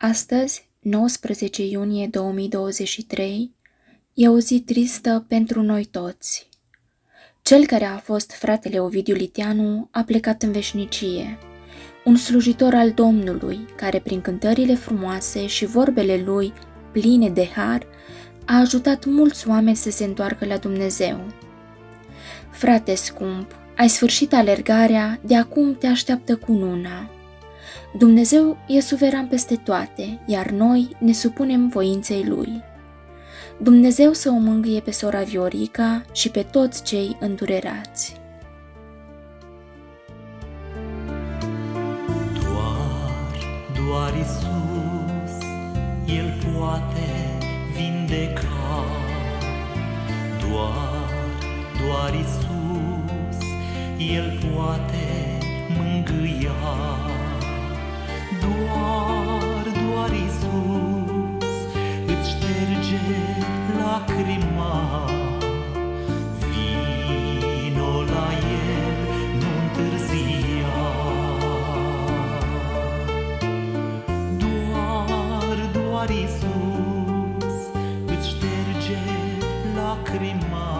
Astăzi, 19 iunie 2023, e o zi tristă pentru noi toți. Cel care a fost fratele Ovidiu Liteanu a plecat în veșnicie, un slujitor al Domnului care prin cântările frumoase și vorbele lui pline de har a ajutat mulți oameni să se întoarcă la Dumnezeu. Frate scump, ai sfârșit alergarea, de acum te așteaptă cununa. Dumnezeu e suveran peste toate, iar noi ne supunem voinței Lui. Dumnezeu să o mângâie pe sora Viorica și pe toți cei îndurerați. Doar, doar Isus, El poate vindeca. Doar, doar Isus, El poate șterge lacrima. Vino la El, nu întârzia. Doar, doar Isus îți șterge lacrima.